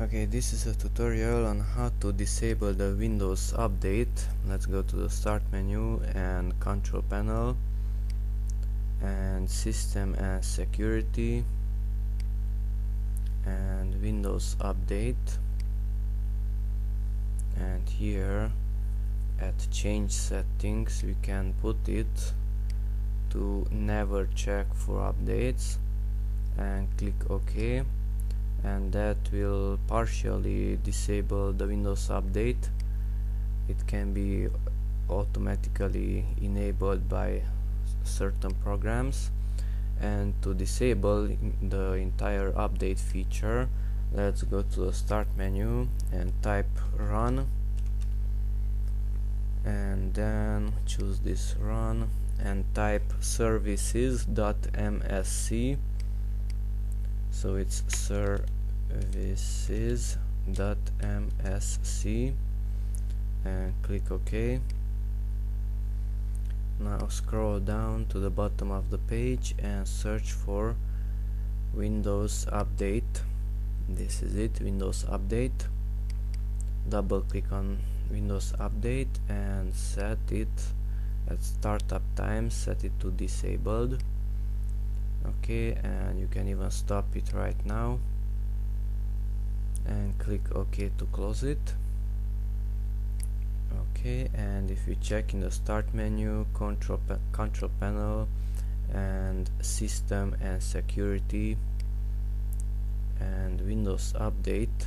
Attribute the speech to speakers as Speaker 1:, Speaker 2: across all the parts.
Speaker 1: Okay, this is a tutorial on how to disable the Windows Update. Let's go to the Start menu and Control Panel and System and Security and Windows Update and here at Change Settings we can put it to never check for updates and click OK and that will partially disable the Windows Update. It can be automatically enabled by certain programs. And to disable the entire update feature let's go to the start menu and type run. And then choose this run and type services.msc so it's services.msc and click OK. Now scroll down to the bottom of the page and search for Windows Update. This is it Windows Update. Double click on Windows Update and set it at startup time set it to disabled. Okay and you can even stop it right now click OK to close it. Okay and if you check in the start menu control pa control panel and system and security and Windows update.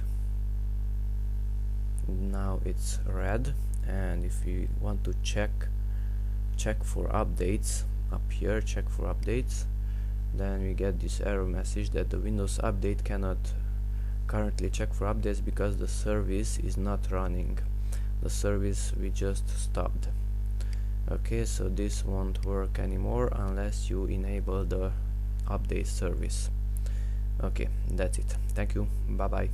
Speaker 1: Now it's red and if you want to check check for updates up here check for updates then we get this error message that the Windows update cannot currently check for updates because the service is not running. The service we just stopped. Okay so this won't work anymore unless you enable the update service. Okay that's it. Thank you. Bye bye